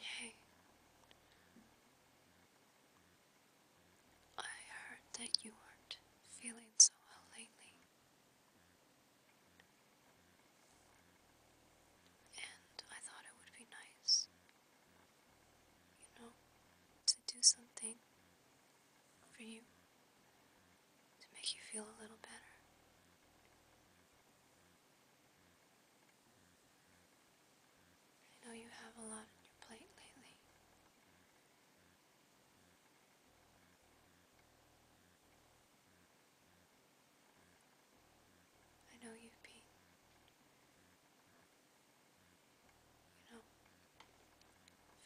Hey. I heard that you weren't feeling so well lately. And I thought it would be nice, you know, to do something for you to make you feel a little better. I know you have a lot on your plate lately. I know you've been, you know,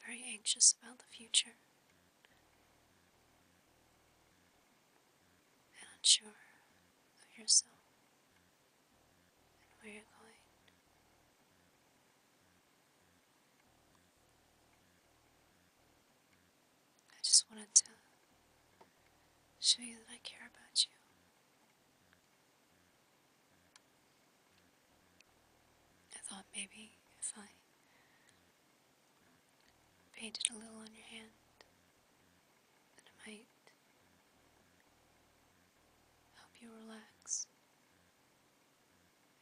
very anxious about the future and unsure of yourself and where you're going. I just wanted to show you that I care about you. I thought maybe if I painted a little on your hand, that it might help you relax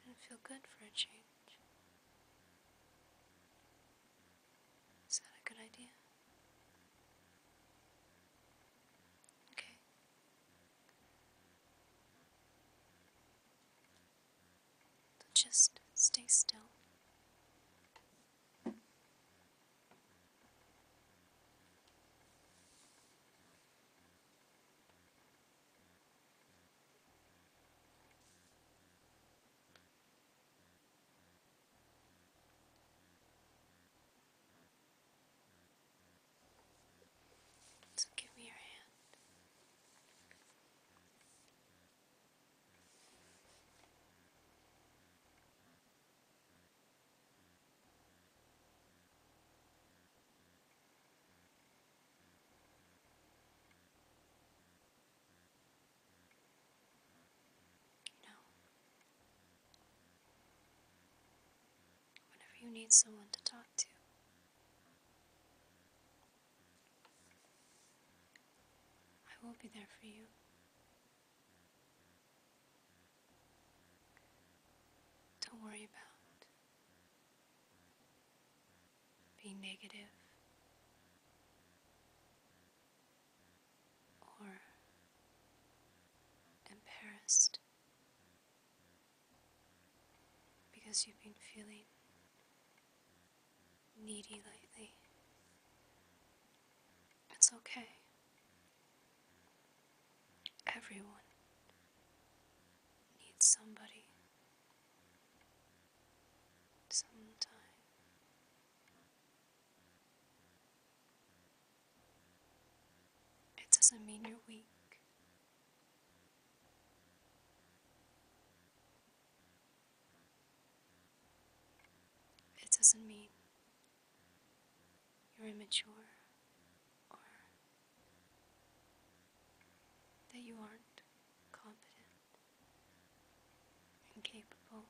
and feel good for a change. Is that a good idea? Okay. Just stay still. So give me your hand. You know, whenever you need someone to talk to, I will be there for you. Don't worry about being negative or embarrassed because you've been feeling needy lately. It's okay. Everyone needs somebody sometime. It doesn't mean you're weak. It doesn't mean you're immature or that you aren't competent and capable.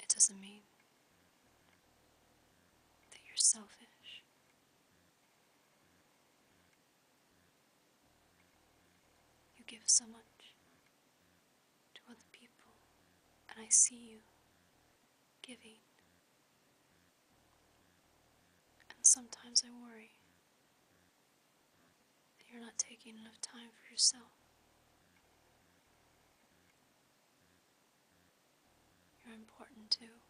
It doesn't mean that you're selfish. You give so much to other people, and I see you giving. And sometimes I worry that you're not taking enough time for yourself. You're important too.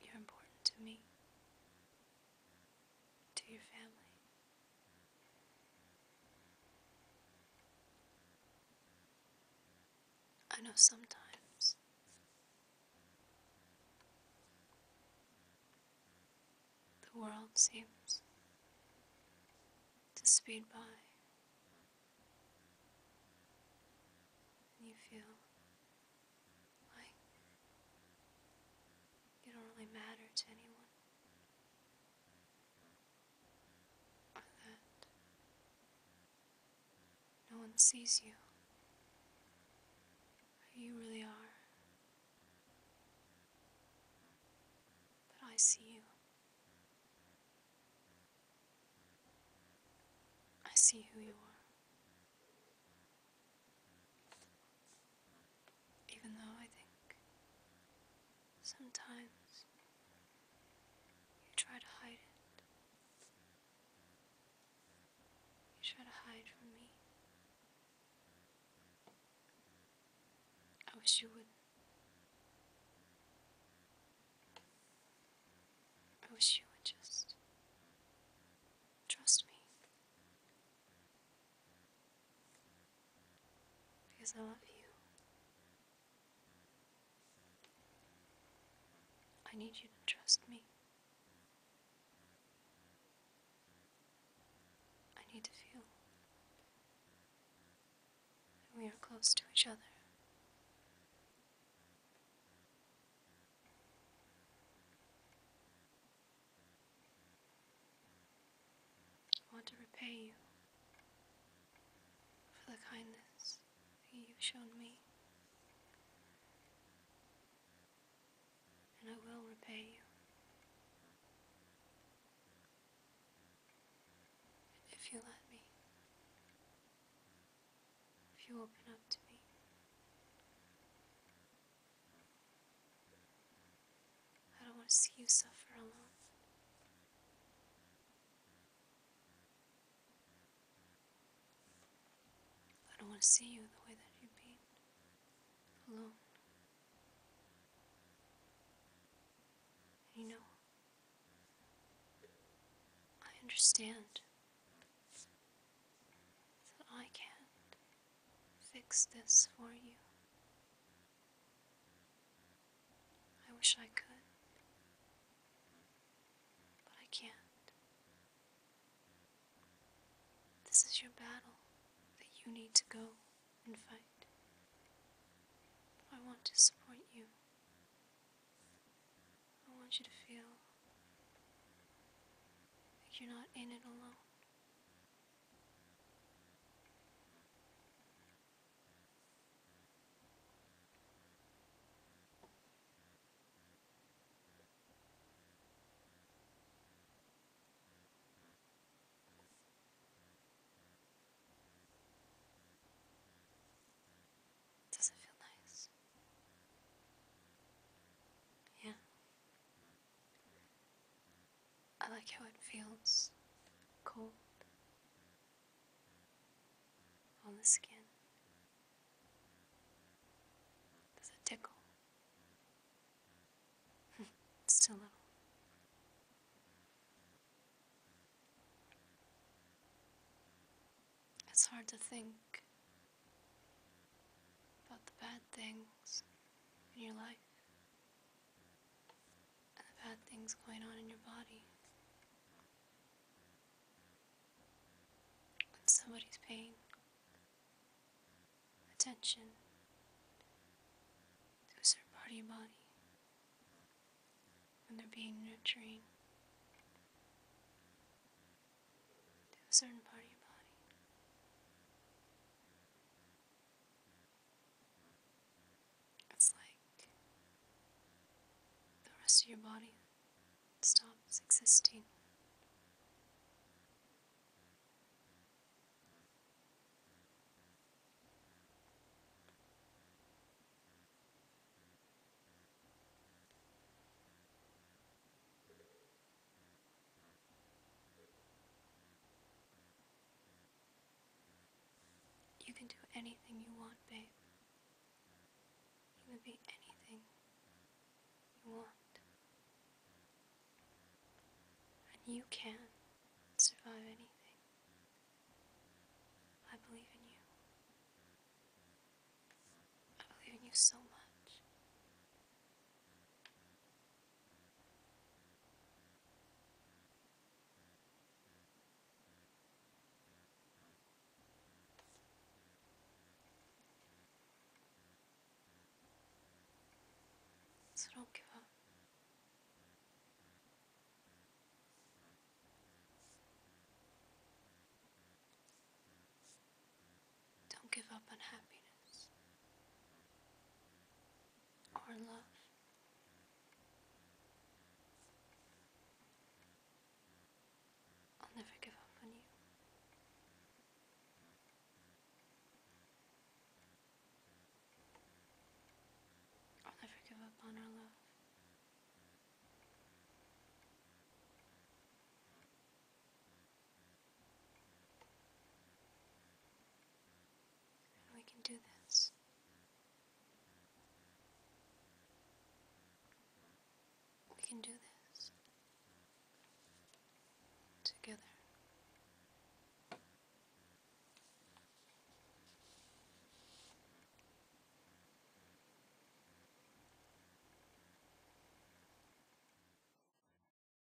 You're important to me, to your family. I know sometimes. The world seems to speed by, and you feel like you don't really matter to anyone, or that no one sees you you really are. But I see you. I see who you are. Even though I think sometimes you try to hide it. You try to hide from me. I wish you would. I wish you would just trust me. Because I love you. I need you to trust me. I need to feel that we are close to each other. I want to repay you for the kindness you've shown me. And I will repay you. If you let me. If you open up to me. I don't want to see you suffer alone. I don't to see you the way that you've been. Alone. You know, I understand that I can't fix this for you. I wish I could, but I can't. This is your battle you need to go and fight. I want to support you. I want you to feel like you're not in it alone. Does it feel nice? Yeah. I like how it feels cold on the skin. Does it tickle? A little. It's hard to think about the bad things in your life and the bad things going on in your body. When somebody's paying attention to a certain part of your body, when they're being nurturing to a certain part of your body. It's like the rest of your body stops existing. You can do anything you want, babe. You can be anything you want. And you can survive anything. I believe in you. I believe in you so much. So don't give up. Don't give up on happiness. More love.